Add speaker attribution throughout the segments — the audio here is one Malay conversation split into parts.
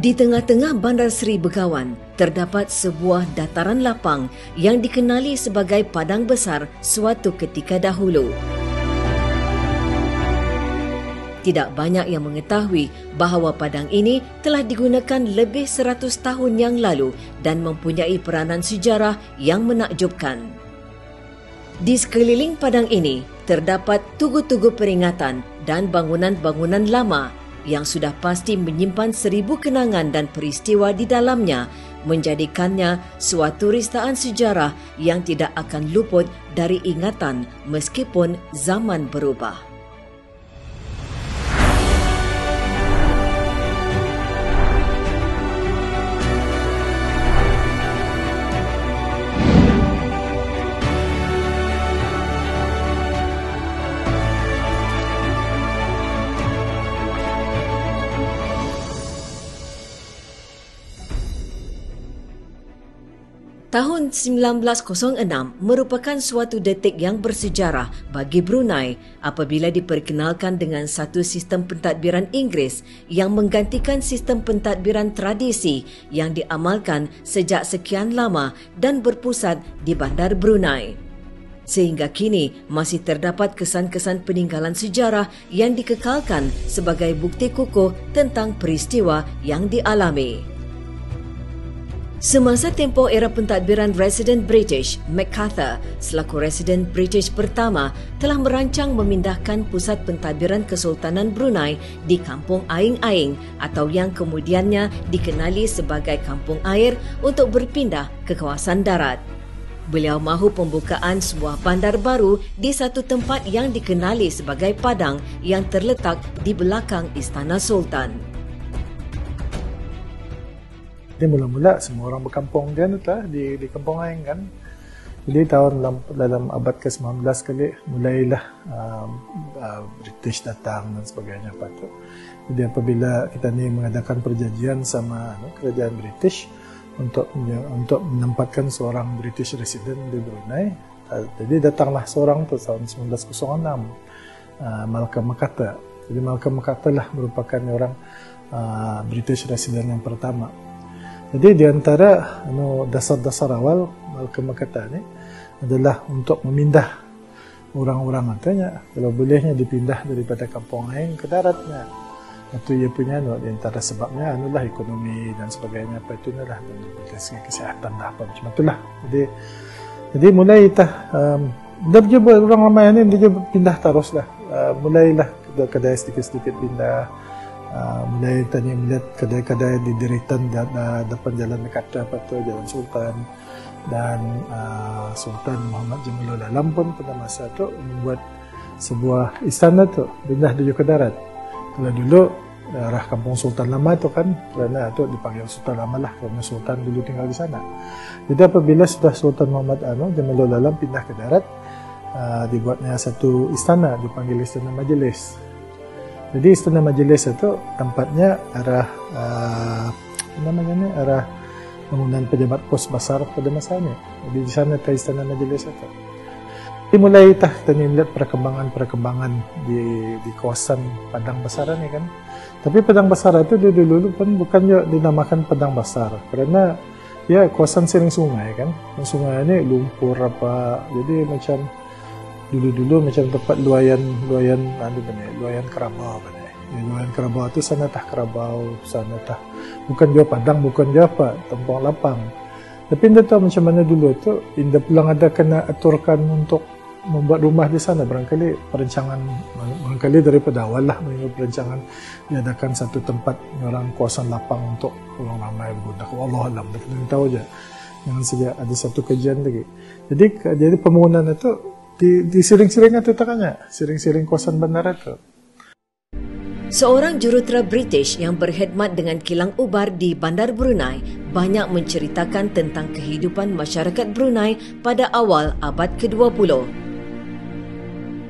Speaker 1: Di tengah-tengah Bandar Seri Begawan, terdapat sebuah dataran lapang yang dikenali sebagai padang besar suatu ketika dahulu. Tidak banyak yang mengetahui bahawa padang ini telah digunakan lebih 100 tahun yang lalu dan mempunyai peranan sejarah yang menakjubkan. Di sekeliling padang ini terdapat tugu-tugu peringatan dan bangunan-bangunan lama yang sudah pasti menyimpan seribu kenangan dan peristiwa di dalamnya menjadikannya suatu ristaan sejarah yang tidak akan luput dari ingatan meskipun zaman berubah. Tahun 1906 merupakan suatu detik yang bersejarah bagi Brunei apabila diperkenalkan dengan satu sistem pentadbiran Inggeris yang menggantikan sistem pentadbiran tradisi yang diamalkan sejak sekian lama dan berpusat di Bandar Brunei. Sehingga kini masih terdapat kesan-kesan peninggalan sejarah yang dikekalkan sebagai bukti kukuh tentang peristiwa yang dialami. Semasa tempoh era pentadbiran Resident British, MacArthur selaku Resident British pertama telah merancang memindahkan pusat pentadbiran Kesultanan Brunei di Kampung Aing-Aing atau yang kemudiannya dikenali sebagai Kampung Air untuk berpindah ke kawasan darat. Beliau mahu pembukaan sebuah bandar baru di satu tempat yang dikenali sebagai Padang yang terletak di belakang Istana Sultan.
Speaker 2: Jadi mula-mula semua orang berkampung kan tu di di kampung lain kan. Jadi tahun dalam, dalam abad ke-19 kali mulailah um, uh, British datang dan sebagainya apa tu. Jadi apabila kita ni mengadakan perjanjian sama no, kerajaan British untuk untuk menempatkan seorang British resident di Brunei. Uh, jadi datanglah seorang tu tahun 1906 uh, Malcolm MacArthur. Jadi Malcolm MacArthur lah merupakan orang uh, British resident yang pertama. Jadi di antara dasar-dasar awal Malcolm kata ni adalah untuk memindah orang-orang katanya kalau bolehnya dipindah daripada kampung lain ke daratnya. Itu ia punya anu di antara sebabnya anulah ekonomi dan sebagainya apa itu adalah dari kesihatan dah apa macam itulah. Jadi jadi mulai um, dah jumpa orang ramai ni dia pindah teruslah. Uh, mulailah kedai sedikit-sedikit pindah Ah, mulai tanya melihat kedai-kedai di deritan uh, depan jalan Nekata apa tu jalan Sultan dan uh, Sultan Muhammad Jamalul Alam pun pada masa tu membuat sebuah istana tu pindah di ke darat. Kalau dulu arah kampung Sultan Lama tu kan kerana tu dipanggil Sultan Lama lah kerana Sultan dulu tinggal di sana. Jadi apabila sudah Sultan Muhammad Anu Jamalul Alam pindah ke darat uh, dibuatnya satu istana dipanggil Istana Majlis jadi istana majlis itu tempatnya arah uh, namanya ni arah bangunan pejabat pos besar pada masanya. Jadi di sana ke istana majlis itu. Jadi mulai tah kita melihat perkembangan-perkembangan di di kawasan Padang Besar ni kan. Tapi Padang Besar itu dulu dulu pun bukannya dinamakan Padang Besar kerana ya kawasan sering sungai kan. Sungai ini lumpur apa. Jadi macam dulu-dulu macam tempat luayan luayan anu benda luayan kerabau benda. Ya, luayan kerabau tu sana tah kerabau sana tah bukan jauh padang bukan jauh apa tempat lapang. Tapi anda tahu macam mana dulu tu indah pulang ada kena aturkan untuk membuat rumah di sana. Barangkali perancangan barangkali daripada awal lah perancangan diadakan satu tempat orang kawasan lapang untuk orang ramai berbudak Allah alam dah tahu je. Jangan saja ada satu kajian lagi. Jadi jadi pembangunan itu di, di siring-siring itu takanya, siring-siring kawasan bandara itu.
Speaker 1: Seorang jurutera British yang berkhidmat dengan kilang ubar di Bandar Brunei banyak menceritakan tentang kehidupan masyarakat Brunei pada awal abad ke-20.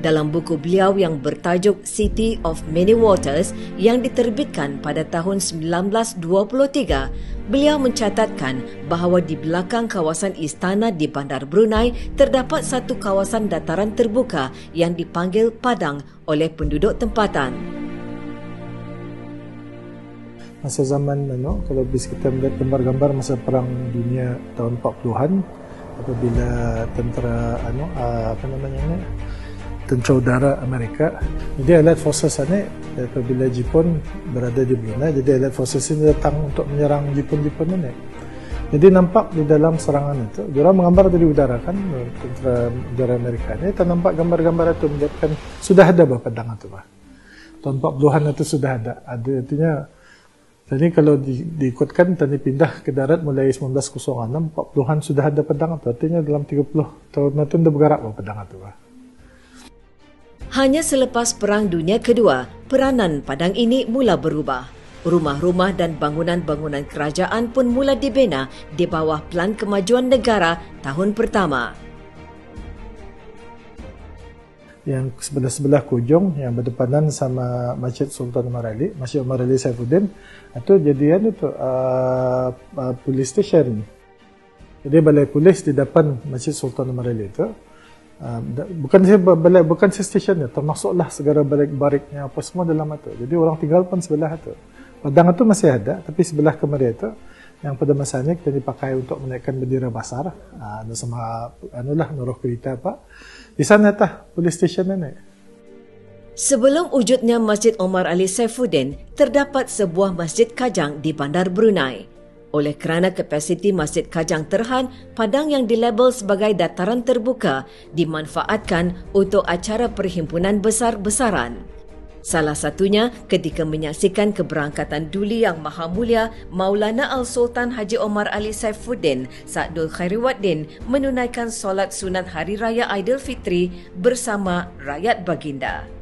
Speaker 1: Dalam buku beliau yang bertajuk City of Many Waters yang diterbitkan pada tahun 1923, beliau mencatatkan bahawa di belakang kawasan istana di Bandar Brunei terdapat satu kawasan dataran terbuka yang dipanggil Padang oleh penduduk tempatan.
Speaker 2: masa zaman ano kalau bis kita melihat gambar-gambar masa perang dunia tahun 40-an apabila tentera ano uh, apa namanya ni tentera udara Amerika jadi Allied Forces ini apabila Jepun berada di Brunei jadi Allied Forces ini datang untuk menyerang Jepun-Jepun ini jadi nampak di dalam serangan itu dia menggambar dari udara kan tentera udara Amerika ini kita nampak gambar-gambar itu menjadikan sudah ada bah pedang itu bah tahun 40-an itu sudah ada ada artinya jadi kalau di, diikutkan tadi pindah ke darat mulai 1906, 40-an sudah ada pedang itu. Artinya dalam 30 tahun itu dah bergerak pedang itu.
Speaker 1: Hanya selepas Perang Dunia Kedua, peranan padang ini mula berubah. Rumah-rumah dan bangunan-bangunan kerajaan pun mula dibina di bawah Plan Kemajuan Negara tahun pertama
Speaker 2: yang sebelah-sebelah kujung yang berdepanan sama Masjid Sultan Umar Ali, Masjid Umar Ali Saifuddin, itu jadian itu uh, uh, police station. Jadi balai polis di depan Masjid Sultan Umar Ali itu bukan saya balai bukan saya stesen ya, termasuklah segala balik bariknya apa semua dalam itu. Jadi orang tinggal pun sebelah itu. Padang itu masih ada, tapi sebelah kemari itu yang pada masanya kita dipakai untuk menaikkan bendera besar, uh, sama anulah nuruh kereta apa. Di sana tah police station ini.
Speaker 1: Sebelum wujudnya Masjid Omar Ali Saifuddin, terdapat sebuah masjid kajang di Bandar Brunei. Oleh kerana kapasiti Masjid Kajang Terhan, padang yang dilabel sebagai dataran terbuka dimanfaatkan untuk acara perhimpunan besar-besaran. Salah satunya ketika menyaksikan keberangkatan Duli Yang Maha Mulia Maulana Al-Sultan Haji Omar Ali Saifuddin Sa'dul Khairiwaddin menunaikan solat sunat Hari Raya Aidilfitri bersama rakyat baginda.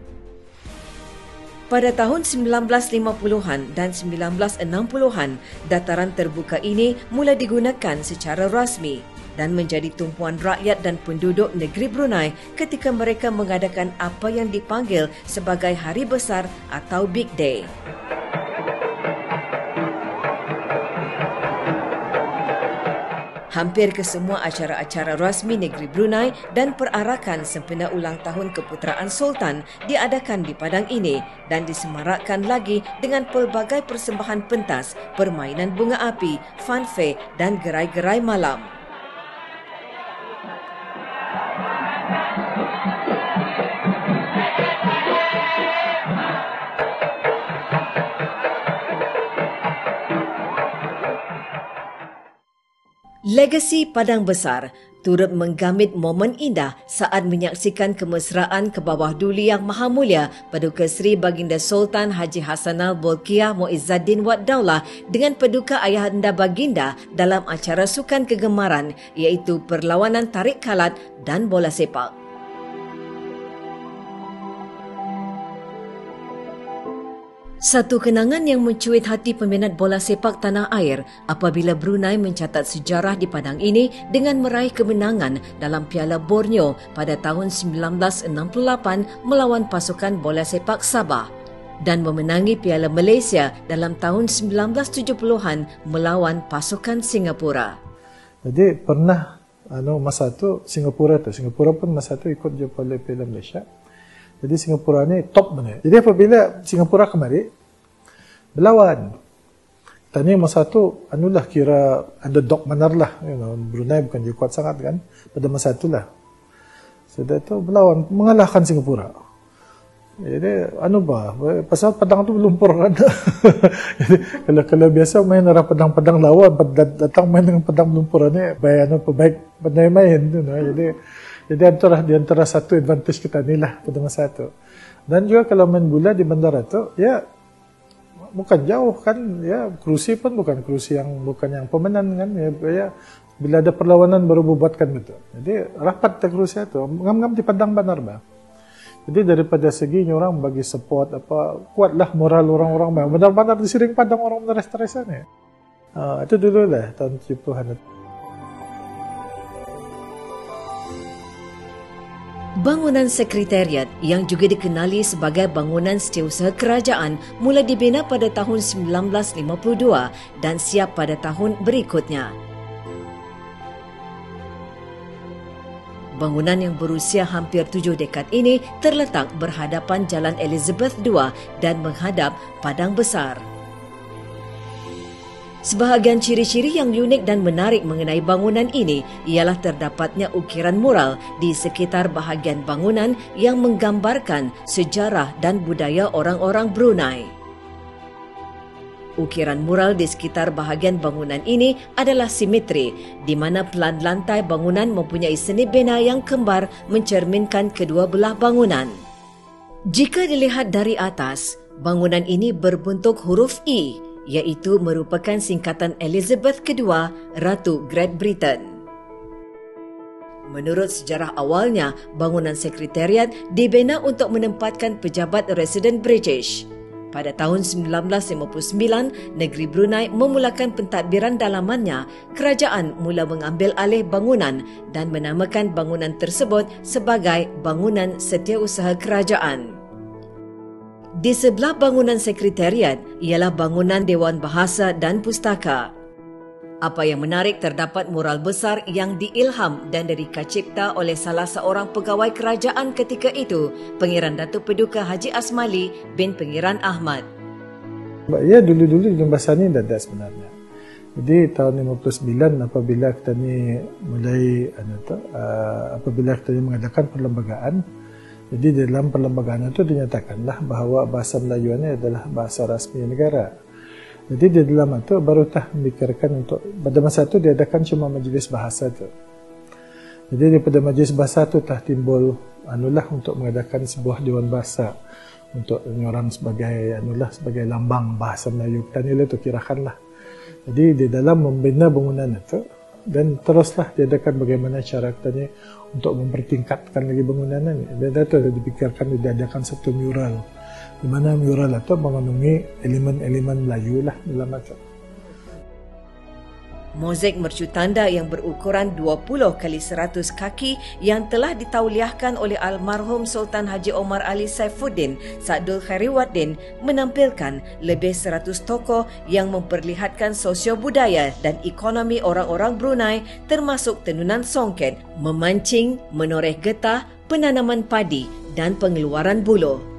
Speaker 1: Pada tahun 1950-an dan 1960-an, dataran terbuka ini mula digunakan secara rasmi dan menjadi tumpuan rakyat dan penduduk negeri Brunei ketika mereka mengadakan apa yang dipanggil sebagai hari besar atau big day. Hampir ke semua acara-acara rasmi negeri Brunei dan perarakan sempena ulang tahun keputeraan Sultan diadakan di padang ini dan disemarakkan lagi dengan pelbagai persembahan pentas, permainan bunga api, fanfare dan gerai-gerai malam. Legasi Padang Besar turut menggamit momen indah saat menyaksikan kemesraan ke bawah duli yang maha mulia Paduka Seri Baginda Sultan Haji Hasanal Bolkiah Muizzaddin Wad Daulah dengan Paduka Ayahanda Baginda dalam acara sukan kegemaran iaitu perlawanan tarik kalat dan bola sepak. Satu kenangan yang mencuit hati peminat bola sepak tanah air apabila Brunei mencatat sejarah di padang ini dengan meraih kemenangan dalam Piala Borneo pada tahun 1968 melawan pasukan bola sepak Sabah dan memenangi Piala Malaysia dalam tahun 1970-an melawan pasukan Singapura.
Speaker 2: Jadi pernah anu masa tu Singapura tu Singapura pun masa tu ikut je Piala Malaysia. Jadi Singapura ni top mana. Jadi apabila Singapura kemari berlawan. Tani masa tu anulah kira ada dog manar lah. You know, Brunei bukan dia kuat sangat kan. Pada masa itulah. Sudah tu berlawan mengalahkan Singapura. Jadi anu bah, pasal padang tu lumpur kan. Jadi kalau kalau biasa main arah padang-padang lawan, datang main dengan padang lumpur ni, baik anu baik pandai main tu. No? Jadi jadi antara di antara satu advantage kita ni lah pada masa itu. Dan juga kalau main bola di bandara tu, ya bukan jauh kan, ya kerusi pun bukan kerusi yang bukan yang pemenang kan, ya, ya bila ada perlawanan baru buatkan itu. Jadi rapat tak kerusi itu, ngam-ngam di padang bandar bah. Jadi daripada segi orang bagi support apa kuatlah moral orang-orang bah. Benar-benar disiring padang orang meneres-teresan ya. Uh, itu dulu lah tahun 70-an
Speaker 1: Bangunan sekretariat yang juga dikenali sebagai bangunan setiausaha kerajaan mula dibina pada tahun 1952 dan siap pada tahun berikutnya. Bangunan yang berusia hampir tujuh dekad ini terletak berhadapan Jalan Elizabeth II dan menghadap Padang Besar. Sebahagian ciri-ciri yang unik dan menarik mengenai bangunan ini ialah terdapatnya ukiran mural di sekitar bahagian bangunan yang menggambarkan sejarah dan budaya orang-orang Brunei. Ukiran mural di sekitar bahagian bangunan ini adalah simetri di mana pelan lantai bangunan mempunyai seni bina yang kembar mencerminkan kedua belah bangunan. Jika dilihat dari atas, bangunan ini berbentuk huruf E iaitu merupakan singkatan Elizabeth II, Ratu Great Britain. Menurut sejarah awalnya, bangunan sekretariat dibina untuk menempatkan pejabat residen British. Pada tahun 1959, negeri Brunei memulakan pentadbiran dalamannya, kerajaan mula mengambil alih bangunan dan menamakan bangunan tersebut sebagai Bangunan Setiausaha Kerajaan. Di sebelah bangunan sekretariat ialah bangunan Dewan Bahasa dan Pustaka. Apa yang menarik terdapat mural besar yang diilham dan dirika cipta oleh salah seorang pegawai kerajaan ketika itu, Pengiran Datuk Peduka Haji Asmali bin Pengiran Ahmad.
Speaker 2: Ya, dulu-dulu di bahasa ini dah ada sebenarnya. Jadi tahun 59 apabila kita ni mulai uh, apabila kita ni mengadakan perlembagaan, jadi dalam perlembagaan itu dinyatakanlah bahawa bahasa Melayu ini adalah bahasa rasmi negara. Jadi di dalam itu baru tah memikirkan untuk pada masa itu diadakan cuma majlis bahasa itu. Jadi daripada majlis bahasa itu tah timbul anulah untuk mengadakan sebuah dewan bahasa untuk orang sebagai anulah sebagai lambang bahasa Melayu. Dan itu kirakanlah. Jadi di dalam membina bangunan itu dan teruslah diadakan bagaimana cara kita ni untuk mempertingkatkan lagi bangunan ini. Dan itu ada dipikirkan diadakan satu mural. Di mana mural itu mengandungi elemen-elemen Melayu lah dalam itu.
Speaker 1: Mozaik mercu tanda yang berukuran 20 kali 100 kaki yang telah ditauliahkan oleh almarhum Sultan Haji Omar Ali Saifuddin Sadul Khairiwaddin menampilkan lebih 100 tokoh yang memperlihatkan sosio budaya dan ekonomi orang-orang Brunei termasuk tenunan songket, memancing, menoreh getah, penanaman padi dan pengeluaran buluh.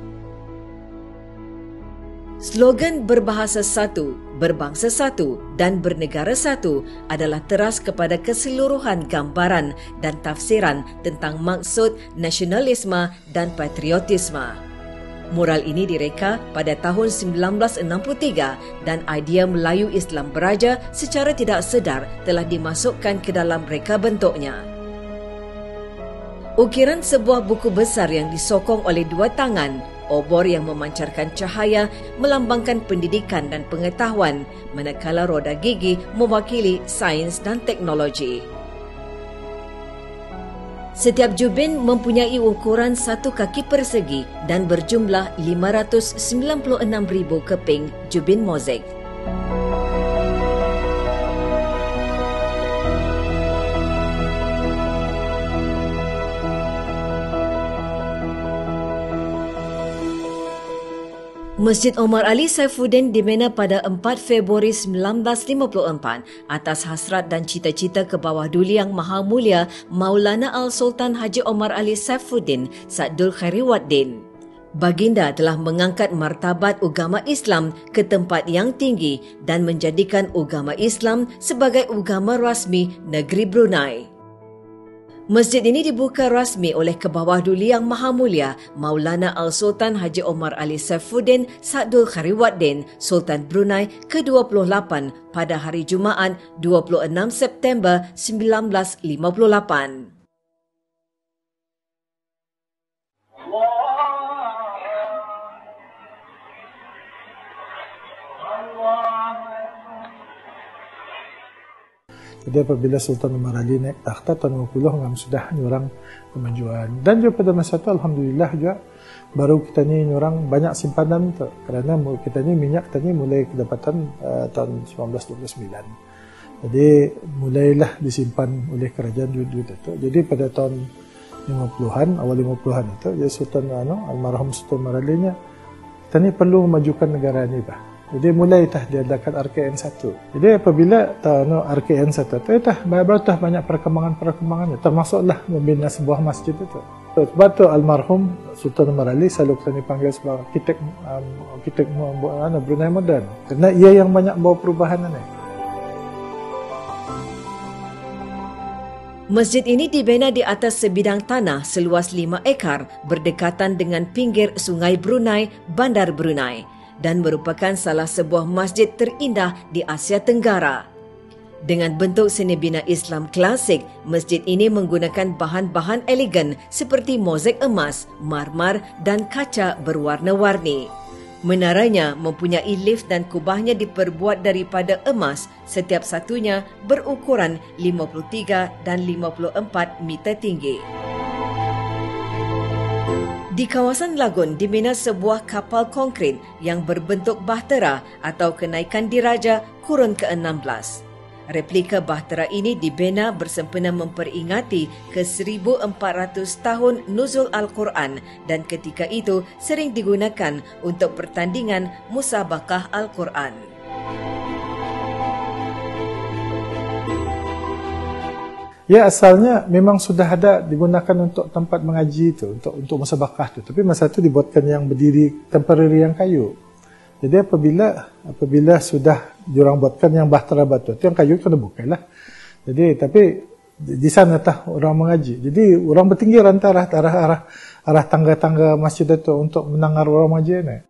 Speaker 1: Slogan berbahasa satu, berbangsa satu dan bernegara satu adalah teras kepada keseluruhan gambaran dan tafsiran tentang maksud nasionalisme dan patriotisme. Mural ini direka pada tahun 1963 dan idea Melayu Islam beraja secara tidak sedar telah dimasukkan ke dalam reka bentuknya. Ukiran sebuah buku besar yang disokong oleh dua tangan obor yang memancarkan cahaya melambangkan pendidikan dan pengetahuan manakala roda gigi mewakili sains dan teknologi. Setiap jubin mempunyai ukuran satu kaki persegi dan berjumlah 596,000 keping jubin mozaik. Masjid Omar Ali Saifuddin dibina pada 4 Februari 1954 atas hasrat dan cita-cita ke bawah duli yang maha mulia Maulana Al-Sultan Haji Omar Ali Saifuddin Sadul Khairiwaddin. Baginda telah mengangkat martabat agama Islam ke tempat yang tinggi dan menjadikan agama Islam sebagai agama rasmi negeri Brunei. Masjid ini dibuka rasmi oleh Kebawah Duli Yang Maha Mulia Maulana Al-Sultan Haji Omar Ali Saifuddin Sadul Khariwaddin Sultan Brunei ke-28 pada hari Jumaat 26 September 1958.
Speaker 2: Jadi apabila Sultan Umar Ali naik takhta tahun 50 memang sudah nyurang kemajuan. Dan juga pada masa itu Alhamdulillah juga baru kita ni nyurang banyak simpanan tu. Kerana kita ni minyak kita ni mulai kedapatan uh, tahun 1929. Jadi mulailah disimpan oleh kerajaan duit-duit itu. Jadi pada tahun 50-an, awal 50-an itu, jadi Sultan ano, Almarhum Sultan Umar Ali nya, kita ni perlu memajukan negara ni bah. Jadi mulai tah dia dekat RKN 1. Jadi apabila tah no, RKN 1 tu tah baru tah banyak perkembangan-perkembangannya termasuklah membina sebuah masjid itu. Sebab tu almarhum Sultan Umar Ali selalu kita dipanggil sebagai arkitek um, arkitek um, Brunei Modern kerana ia yang banyak bawa perubahan ni.
Speaker 1: Masjid ini dibina di atas sebidang tanah seluas 5 ekar berdekatan dengan pinggir Sungai Brunei, Bandar Brunei dan merupakan salah sebuah masjid terindah di Asia Tenggara. Dengan bentuk seni bina Islam klasik, masjid ini menggunakan bahan-bahan elegan seperti mozaik emas, marmar dan kaca berwarna-warni. Menaranya mempunyai lift dan kubahnya diperbuat daripada emas setiap satunya berukuran 53 dan 54 meter tinggi. Di kawasan lagun dibina sebuah kapal konkrit yang berbentuk bahtera atau kenaikan diraja kurun ke-16. Replika bahtera ini dibina bersempena memperingati ke 1400 tahun nuzul Al-Quran dan ketika itu sering digunakan untuk pertandingan musabakah Al-Quran.
Speaker 2: Ya asalnya memang sudah ada digunakan untuk tempat mengaji itu untuk untuk musabakah itu tapi masa itu dibuatkan yang berdiri temporary yang kayu. Jadi apabila apabila sudah diorang buatkan yang bahtera batu, itu yang kayu kena buka lah. Jadi tapi di sana tah orang mengaji. Jadi orang bertinggi antara arah arah arah tangga-tangga masjid itu untuk mendengar orang mengaji ini.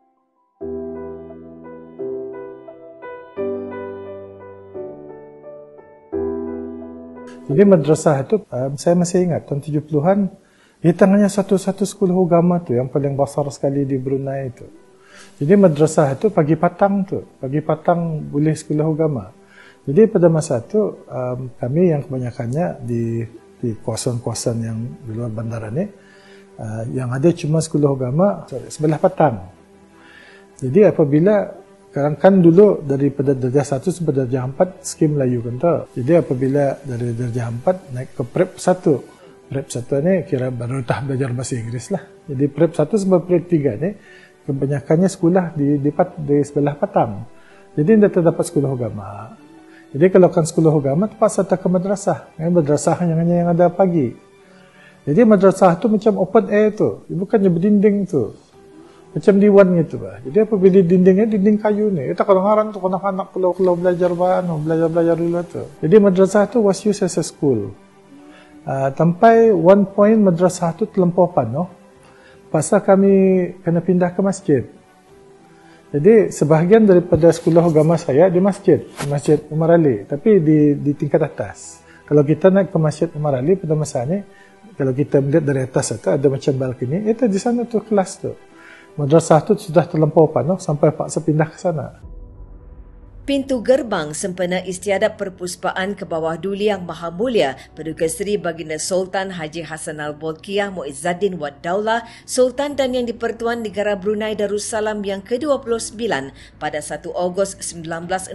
Speaker 2: Jadi madrasah itu um, saya masih ingat tahun 70-an di tangannya satu-satu sekolah agama tu yang paling besar sekali di Brunei itu. Jadi madrasah itu pagi patang tu, pagi patang boleh sekolah agama. Jadi pada masa itu um, kami yang kebanyakannya di di kawasan-kawasan yang di luar bandara ni uh, yang ada cuma sekolah agama sorry, sebelah patang. Jadi apabila kadang kan dulu daripada darjah satu sampai darjah empat skim Melayu tu. Jadi apabila dari darjah empat naik ke prep satu. Prep satu ni kira baru tahap belajar bahasa Inggeris lah. Jadi prep satu sampai prep tiga ni kebanyakannya sekolah di di, di sebelah Patang. Jadi tidak terdapat sekolah agama. Jadi kalau kan sekolah agama terpaksa tak ke madrasah. Eh, madrasah yang hanya yang ada pagi. Jadi madrasah tu macam open air tu. Bukannya berdinding tu. Macam diwan gitu bah. Jadi apa bila dindingnya dinding kayu ni. Kita kalau ngarang tu anak-anak kalau kalau belajar bahan, belajar-belajar dulu tu. Jadi madrasah tu was used as a school. Uh, sampai one point madrasah tu terlampau penuh. Pasal kami kena pindah ke masjid. Jadi sebahagian daripada sekolah agama saya di masjid, di Masjid Umar Ali, tapi di di tingkat atas. Kalau kita naik ke Masjid Umar Ali pada masa ini, kalau kita melihat dari atas itu ada macam balkoni, itu di sana tu kelas tu. Madrasah tu sudah terlampau penuh sampai paksa pindah ke sana.
Speaker 1: Pintu gerbang sempena istiadat perpuspaan ke bawah duli yang maha mulia Paduka Seri Baginda Sultan Haji Hassan Al-Bolkiah Muizzaddin Wad Daulah, Sultan dan Yang di-Pertuan Negara Brunei Darussalam yang ke-29 pada 1 Ogos 1968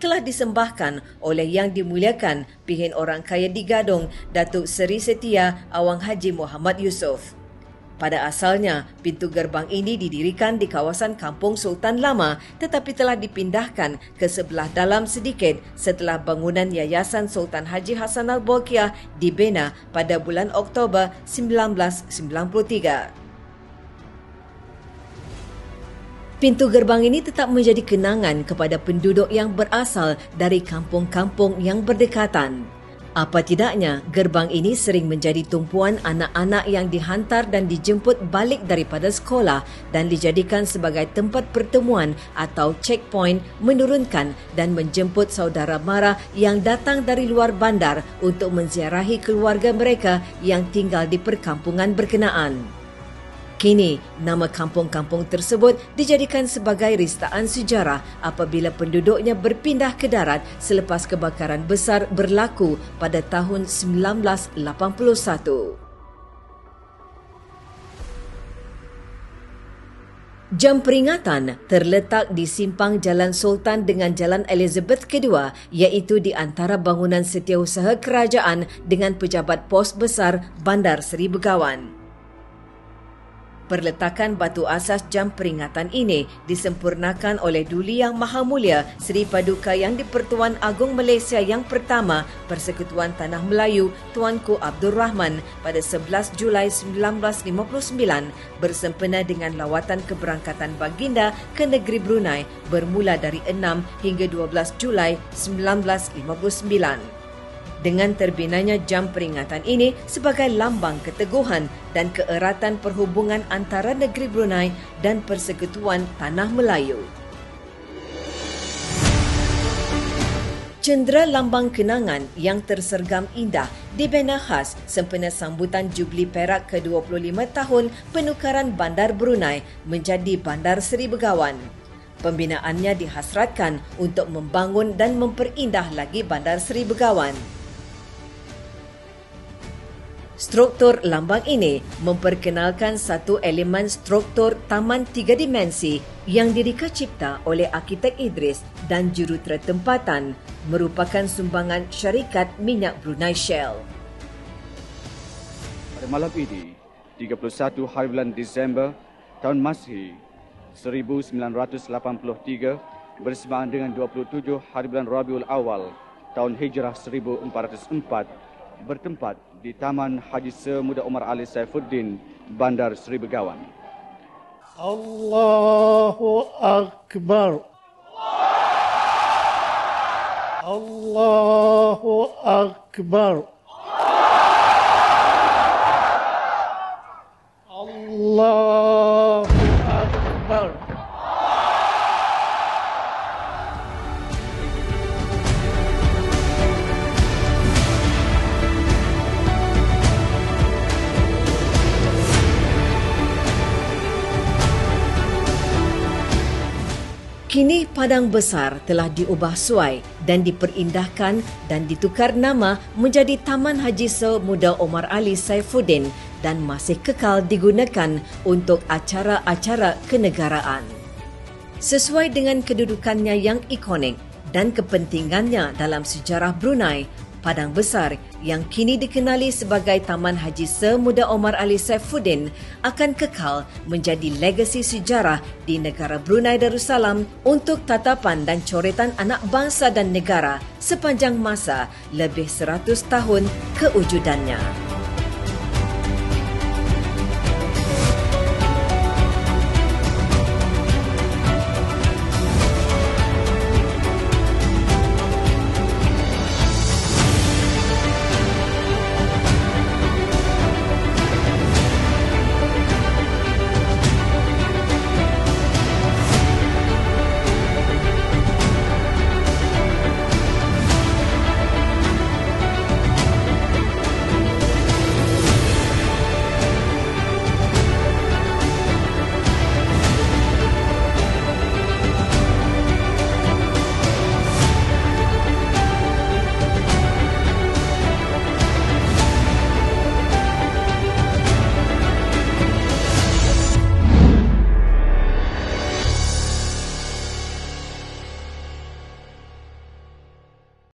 Speaker 1: telah disembahkan oleh Yang Dimuliakan Pihin Orang Kaya di Gadong, Datuk Seri Setia Awang Haji Muhammad Yusof. Pada asalnya, pintu gerbang ini didirikan di kawasan Kampung Sultan Lama tetapi telah dipindahkan ke sebelah dalam sedikit setelah bangunan Yayasan Sultan Haji Hassan Al-Bolkiah dibina pada bulan Oktober 1993. Pintu gerbang ini tetap menjadi kenangan kepada penduduk yang berasal dari kampung-kampung yang berdekatan. Apa tidaknya, gerbang ini sering menjadi tumpuan anak-anak yang dihantar dan dijemput balik daripada sekolah dan dijadikan sebagai tempat pertemuan atau checkpoint menurunkan dan menjemput saudara mara yang datang dari luar bandar untuk menziarahi keluarga mereka yang tinggal di perkampungan berkenaan. Kini, nama kampung-kampung tersebut dijadikan sebagai ristaan sejarah apabila penduduknya berpindah ke darat selepas kebakaran besar berlaku pada tahun 1981. Jam peringatan terletak di simpang Jalan Sultan dengan Jalan Elizabeth II iaitu di antara bangunan setiausaha kerajaan dengan pejabat pos besar Bandar Seri Begawan. Perletakan batu asas jam peringatan ini disempurnakan oleh Duli Yang Maha Mulia Seri Paduka Yang di-Pertuan Agong Malaysia yang pertama Persekutuan Tanah Melayu Tuanku Abdul Rahman pada 11 Julai 1959 bersempena dengan lawatan keberangkatan baginda ke negeri Brunei bermula dari 6 hingga 12 Julai 1959. Dengan terbinanya jam peringatan ini sebagai lambang keteguhan dan keeratan perhubungan antara negeri Brunei dan Persekutuan Tanah Melayu. Cendera lambang kenangan yang tersergam indah dibina khas sempena sambutan Jubli Perak ke-25 tahun penukaran Bandar Brunei menjadi Bandar Seri Begawan. Pembinaannya dihasratkan untuk membangun dan memperindah lagi Bandar Seri Begawan. Struktur lambang ini memperkenalkan satu elemen struktur taman tiga dimensi yang direka cipta oleh arkitek Idris dan jurutera tempatan merupakan sumbangan syarikat minyak Brunei Shell.
Speaker 3: Pada malam ini, 31 hari bulan Disember tahun Masih 1983 bersamaan dengan 27 hari bulan Rabiul Awal tahun Hijrah 1404 bertempat di Taman Haji Semuda Umar Ali Saifuddin, Bandar Seri Begawan.
Speaker 4: Allahu Akbar. Allahu Akbar.
Speaker 1: Padang Besar telah diubah suai dan diperindahkan dan ditukar nama menjadi Taman Haji Semuda Omar Ali Saifuddin dan masih kekal digunakan untuk acara-acara kenegaraan. Sesuai dengan kedudukannya yang ikonik dan kepentingannya dalam sejarah Brunei, Padang Besar yang kini dikenali sebagai Taman Haji Semuda Omar Ali Saifuddin akan kekal menjadi legasi sejarah di negara Brunei Darussalam untuk tatapan dan coretan anak bangsa dan negara sepanjang masa lebih 100 tahun kewujudannya.